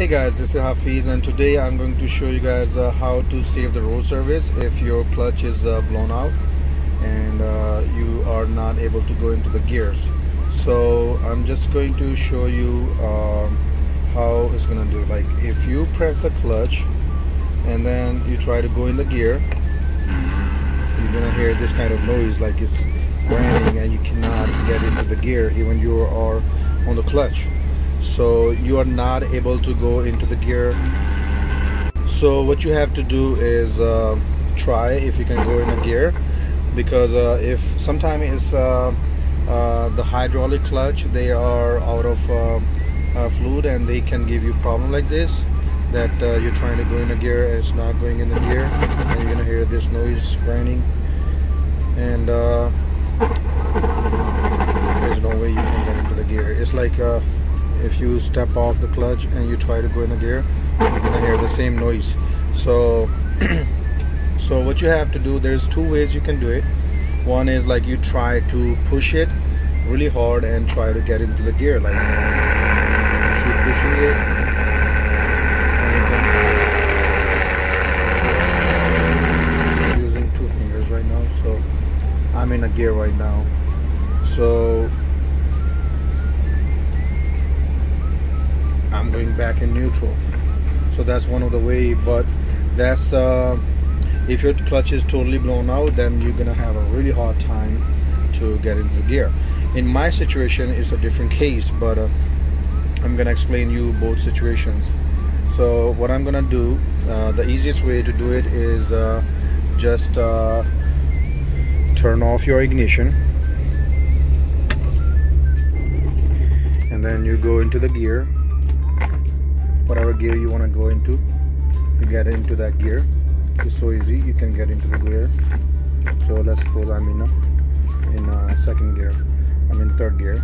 Hey guys, this is Hafiz and today I'm going to show you guys uh, how to save the road service if your clutch is uh, blown out and uh, you are not able to go into the gears. So I'm just going to show you um, how it's gonna do. Like if you press the clutch and then you try to go in the gear, you're gonna hear this kind of noise like it's grinding and you cannot get into the gear even you are on the clutch so you are not able to go into the gear. So what you have to do is uh, try if you can go in a gear because uh, if sometimes it's uh, uh, the hydraulic clutch they are out of uh, uh, fluid and they can give you problem like this that you're trying to go in a gear and it's not going in the gear and you're gonna hear this noise grinding and there's no way you can get into the gear. It's like if you step off the clutch and you try to go in the gear you're gonna hear the same noise. So so what you have to do there's two ways you can do it. One is like you try to push it really hard and try to get into the gear like keep pushing it. Using two fingers right now so I'm in a gear right now. So back in neutral. So that's one of the way but that's uh, if your clutch is totally blown out then you're gonna have a really hard time to get into gear. In my situation it's a different case but uh, I'm gonna explain you both situations. So what I'm gonna do uh, the easiest way to do it is uh, just uh, turn off your ignition. And then you go into the gear whatever gear you want to go into to get into that gear. It's so easy you can get into the gear. So let's suppose I'm in a, in a second gear I'm in third gear.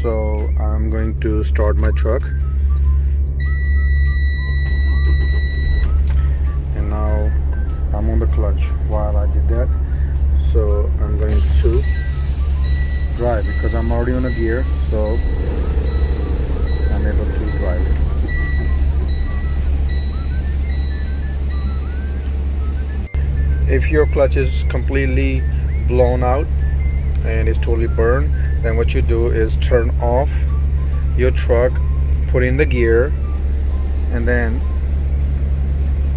So I'm going to start my truck. And now I'm on the clutch while I did that. So I'm going to drive because I'm already on a gear. So if your clutch is completely blown out and it's totally burned then what you do is turn off your truck put in the gear and then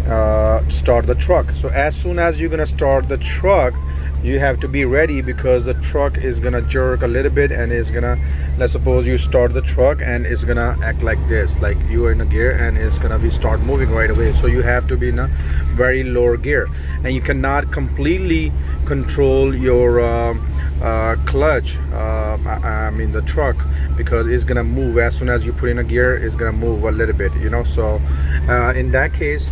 uh, start the truck. So as soon as you're gonna start the truck you have to be ready because the truck is gonna jerk a little bit and it's gonna let's suppose you start the truck and it's gonna act like this like you are in a gear and it's gonna be start moving right away. So you have to be in a very lower gear. And you cannot completely control your uh, uh, clutch uh, I, I, mean the truck because it's gonna move. As soon as you put in a gear it's gonna move a little bit you know? So uh, in that case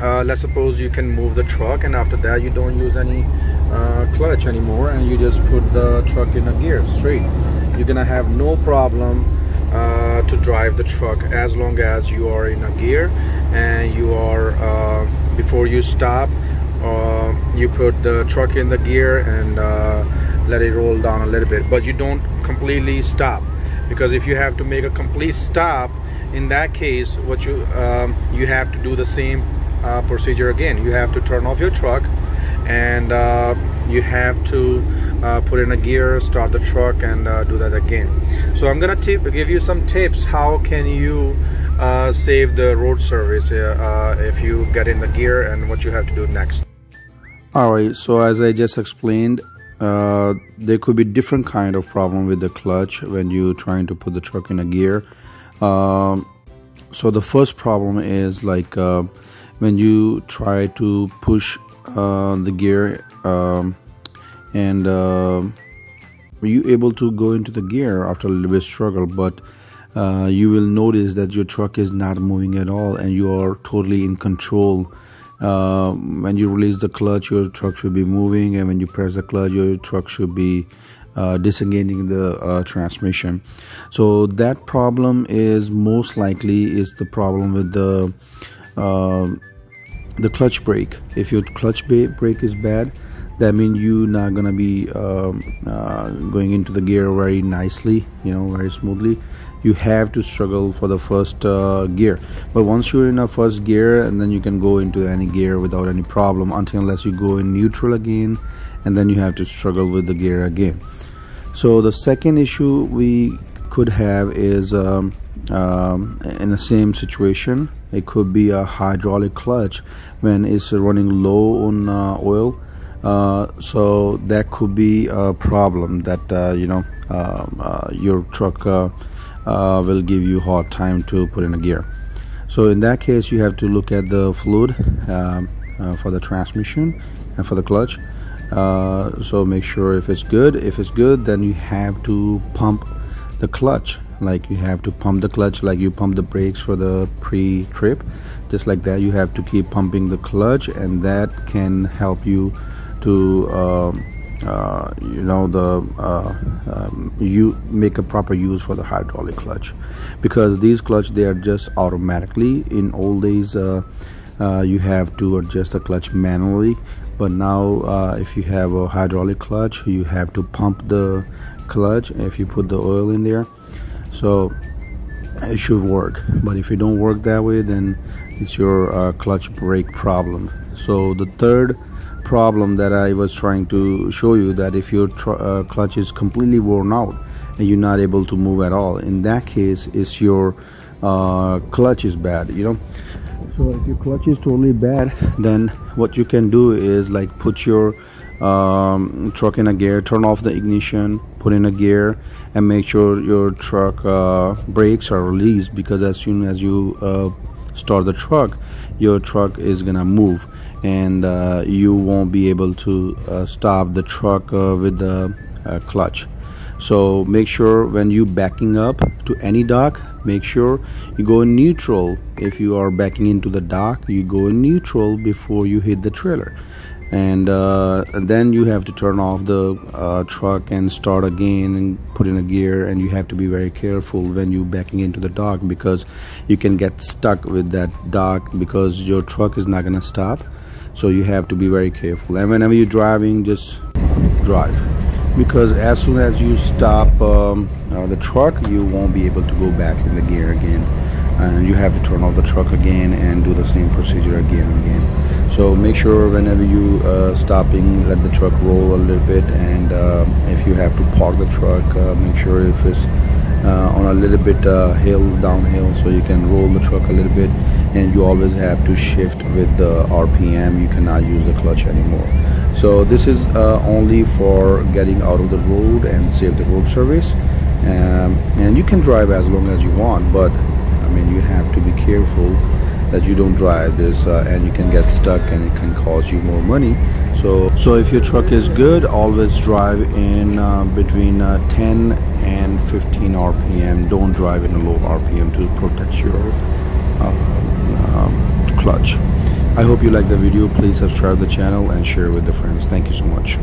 uh, let's suppose you can move the truck and after that you don't use any uh, clutch anymore and you just put the truck in a gear straight. You're gonna have no problem uh, to drive the truck as long as you are in a gear and you are uh, before you stop uh, you put the truck in the gear and uh, let it roll down a little bit. But you don't completely stop because if you have to make a complete stop in that case what you um, you have to do the same uh, procedure again. You have to turn off your truck and uh, you have to uh, put in a gear start the truck and uh, do that again. So I'm gonna tip, give you some tips how can you uh, save the road service uh, if you get in the gear and what you have to do next. Alright so as I just explained uh, there could be different kind of problem with the clutch when you trying to put the truck in a gear. Um, so the first problem is like uh, when you try to push uh, the gear um, and uh, you able to go into the gear after a little bit struggle? But uh, you will notice that your truck is not moving at all and you are totally in control. Uh, when you release the clutch your truck should be moving and when you press the clutch your truck should be uh, disengaging the uh, transmission. So that problem is most likely is the problem with the uh, the clutch brake. If your clutch brake is bad that means you're not gonna be um, uh, going into the gear very nicely you know very smoothly. You have to struggle for the first uh, gear. But once you're in a first gear and then you can go into any gear without any problem until unless you go in neutral again and then you have to struggle with the gear again. So the second issue we could have is um, um, in the same situation. It could be a hydraulic clutch when it's running low on uh, oil. Uh, so that could be a problem that uh, you know um, uh, your truck uh, uh, will give you hard time to put in a gear. So in that case you have to look at the fluid um, for the transmission and for the clutch. So make sure if it's good if it's good then you have to pump the clutch. Like you have to pump the clutch like you pump the brakes for the pre-trip. Just like that you have to keep pumping the clutch and that can help you to um, uh, you know the uh, um, you make a proper use for the hydraulic clutch. Because these clutch they are just automatically. In old days uh, uh you have to adjust the clutch manually. But now uh, if you have a hydraulic clutch you have to pump the clutch if you put the oil in there. So it should work. But if it don't work that way then it's your uh, clutch brake problem. So the third problem that I was trying to show you that if your uh, clutch is completely worn out and you're not able to move at all in that case it's your uh, clutch is bad you know? So if your clutch is totally bad then what you can do is like put your um, truck in a gear turn off the ignition put in a gear and make sure your truck uh, brakes are released because as soon as you uh, start the truck your truck is gonna move. And uh, you won't be able to uh, stop the truck uh, with the uh, clutch. So make sure when you backing up to any dock make sure you go in neutral. If you are backing into the dock you go in neutral before you hit the trailer and, uh, then you have to turn off the uh, truck and start again and put in a gear. And you have to be very careful when you backing into the dock because you can get stuck with that dock because your truck is not gonna stop. So you have to be very careful. And whenever you're driving just drive. Because as soon as you stop um, uh, the truck you won't be able to go back in the gear again and you have to turn off the truck again and do the same procedure again and again. So make sure whenever you uh, stopping let the truck roll a little bit and uh, if you have to park the truck uh, make sure if it's uh, on a little bit uh, hill downhill so you can roll the truck a little bit. And you always have to shift with the RPM you cannot use the clutch anymore. So this is uh, only for getting out of the road and save the road service. Um, and you can drive as long as you want but I mean you have to be careful that you don't drive this uh, and you can get stuck and it can cost you more money. So so if your truck is good always drive in uh, between uh, 10 and 15 rpm don't drive in a low rpm to protect your um, um, clutch. I hope you like the video. Please subscribe the channel and share with the friends. Thank you so much